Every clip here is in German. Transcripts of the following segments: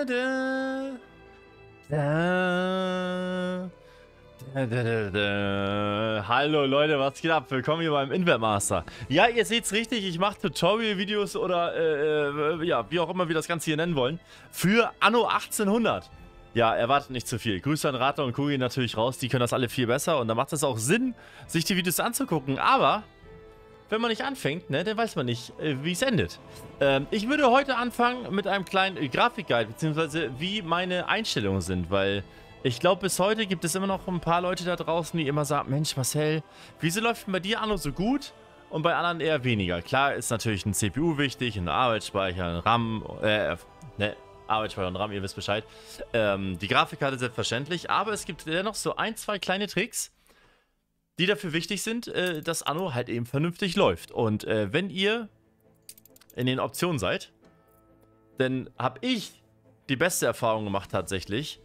Da, da, da. Hallo Leute, was geht ab? Willkommen hier beim Invertmaster. Ja, ihr seht's richtig, ich mache Tutorial-Videos oder äh, äh, ja, wie auch immer wir das Ganze hier nennen wollen, für Anno 1800. Ja, erwartet nicht zu viel. Grüße an Radler und Kugel natürlich raus, die können das alle viel besser und da macht es auch Sinn, sich die Videos anzugucken, aber wenn man nicht anfängt, ne, dann weiß man nicht, äh, wie es endet. Ähm, ich würde heute anfangen mit einem kleinen äh, Grafikguide, beziehungsweise wie meine Einstellungen sind, weil ich glaube, bis heute gibt es immer noch ein paar Leute da draußen, die immer sagen, Mensch, Marcel, wieso läuft bei dir Anno so gut und bei anderen eher weniger? Klar ist natürlich ein CPU wichtig, ein Arbeitsspeicher, ein RAM, äh, ne, Arbeitsspeicher und RAM, ihr wisst Bescheid. Ähm, die Grafikkarte selbstverständlich, aber es gibt dennoch so ein, zwei kleine Tricks, die dafür wichtig sind, äh, dass Anno halt eben vernünftig läuft. Und äh, wenn ihr in den Optionen seid, dann habe ich die beste Erfahrung gemacht tatsächlich.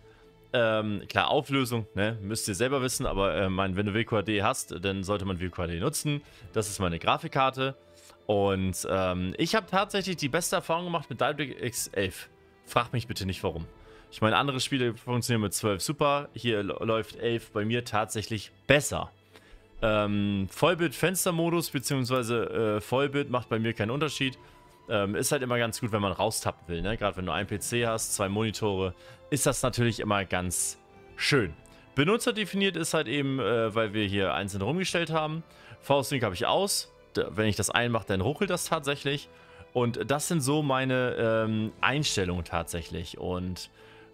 Ähm, klar, Auflösung, ne, müsst ihr selber wissen, aber äh, mein, wenn du WQHD hast, dann sollte man WQHD nutzen. Das ist meine Grafikkarte. Und ähm, ich habe tatsächlich die beste Erfahrung gemacht mit DirectX 11. Frag mich bitte nicht warum. Ich meine, andere Spiele funktionieren mit 12 super. Hier läuft 11 bei mir tatsächlich besser. Ähm, Vollbild-Fenstermodus bzw. Äh, Vollbild macht bei mir keinen Unterschied. Ähm, ist halt immer ganz gut, wenn man raustappen will. Ne? Gerade wenn du einen PC hast, zwei Monitore, ist das natürlich immer ganz schön. Benutzerdefiniert ist halt eben, äh, weil wir hier einzeln rumgestellt haben. V-Sync habe ich aus. wenn ich das einmache, dann ruckelt das tatsächlich. Und das sind so meine ähm, Einstellungen tatsächlich. Und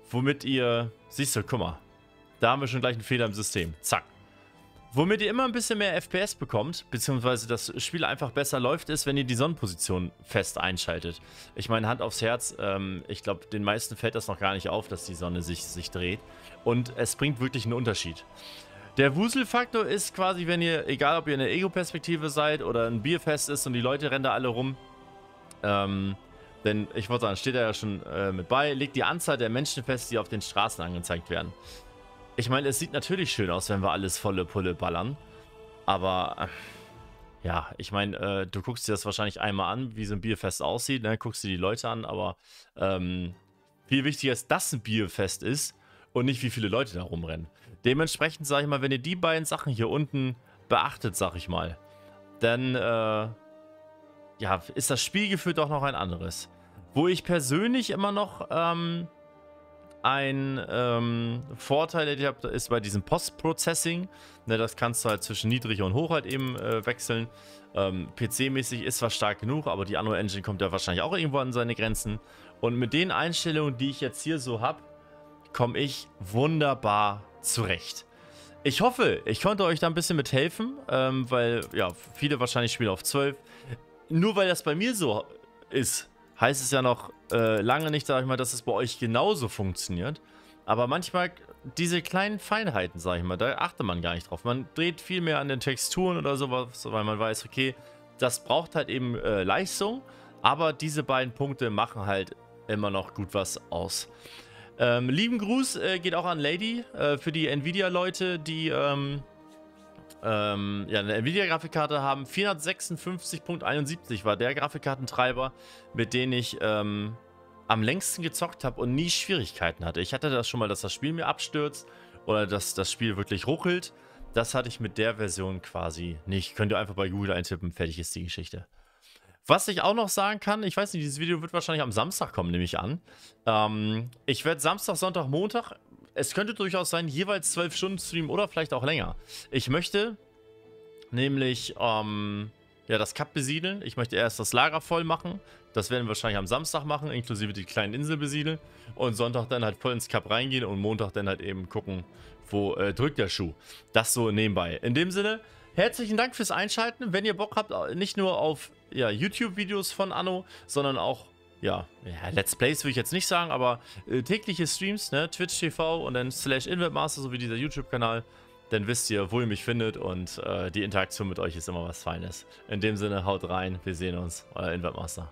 womit ihr, siehst du, guck mal, da haben wir schon gleich einen Fehler im System. Zack. Womit ihr immer ein bisschen mehr FPS bekommt, beziehungsweise das Spiel einfach besser läuft, ist, wenn ihr die Sonnenposition fest einschaltet. Ich meine, Hand aufs Herz, ähm, ich glaube, den meisten fällt das noch gar nicht auf, dass die Sonne sich, sich dreht. Und es bringt wirklich einen Unterschied. Der Wuselfaktor ist quasi, wenn ihr, egal ob ihr in der Ego-Perspektive seid oder ein Bierfest ist und die Leute rennen da alle rum, ähm, denn ich wollte sagen, steht da ja schon äh, mit bei, legt die Anzahl der Menschen fest, die auf den Straßen angezeigt werden. Ich meine, es sieht natürlich schön aus, wenn wir alles volle Pulle ballern. Aber, äh, ja, ich meine, äh, du guckst dir das wahrscheinlich einmal an, wie so ein Bierfest aussieht, ne? guckst dir die Leute an, aber ähm, viel wichtiger ist, dass ein Bierfest ist und nicht, wie viele Leute da rumrennen. Dementsprechend, sage ich mal, wenn ihr die beiden Sachen hier unten beachtet, sag ich mal, dann, äh, ja, ist das Spielgefühl doch noch ein anderes. Wo ich persönlich immer noch, ähm, ein ähm, Vorteil, den ich habe, ist bei diesem Post-Processing. Ne, das kannst du halt zwischen niedrig und hoch halt eben äh, wechseln. Ähm, PC-mäßig ist zwar stark genug, aber die Unreal Engine kommt ja wahrscheinlich auch irgendwo an seine Grenzen. Und mit den Einstellungen, die ich jetzt hier so habe, komme ich wunderbar zurecht. Ich hoffe, ich konnte euch da ein bisschen mithelfen, ähm, weil ja, viele wahrscheinlich spielen auf 12. Nur weil das bei mir so ist, heißt es ja noch äh, lange nicht, sag ich mal, dass es bei euch genauso funktioniert. Aber manchmal diese kleinen Feinheiten, sag ich mal, da achtet man gar nicht drauf. Man dreht viel mehr an den Texturen oder sowas, weil man weiß, okay, das braucht halt eben äh, Leistung. Aber diese beiden Punkte machen halt immer noch gut was aus. Ähm, lieben Gruß äh, geht auch an Lady äh, für die Nvidia-Leute, die ähm, ähm, ja, eine Nvidia-Grafikkarte haben. 456.71 war der Grafikkartentreiber, mit dem ich ähm, am längsten gezockt habe und nie Schwierigkeiten hatte. Ich hatte das schon mal, dass das Spiel mir abstürzt oder dass das Spiel wirklich ruckelt. Das hatte ich mit der Version quasi nicht. Könnt ihr einfach bei Google eintippen, fertig ist die Geschichte. Was ich auch noch sagen kann, ich weiß nicht, dieses Video wird wahrscheinlich am Samstag kommen, nehme ich an. Ähm, ich werde Samstag, Sonntag, Montag es könnte durchaus sein, jeweils 12 Stunden Stream oder vielleicht auch länger. Ich möchte nämlich ähm, ja, das Cup besiedeln. Ich möchte erst das Lager voll machen. Das werden wir wahrscheinlich am Samstag machen, inklusive die kleinen Insel besiedeln. Und Sonntag dann halt voll ins Cup reingehen und Montag dann halt eben gucken, wo äh, drückt der Schuh. Das so nebenbei. In dem Sinne, herzlichen Dank fürs Einschalten. Wenn ihr Bock habt, nicht nur auf ja, YouTube-Videos von Anno, sondern auch ja, ja, Let's Plays würde ich jetzt nicht sagen, aber äh, tägliche Streams, ne, Twitch TV und dann slash Inwebmaster, so wie dieser YouTube-Kanal, dann wisst ihr, wo ihr mich findet und äh, die Interaktion mit euch ist immer was Feines. In dem Sinne, haut rein, wir sehen uns, euer Inwebmaster.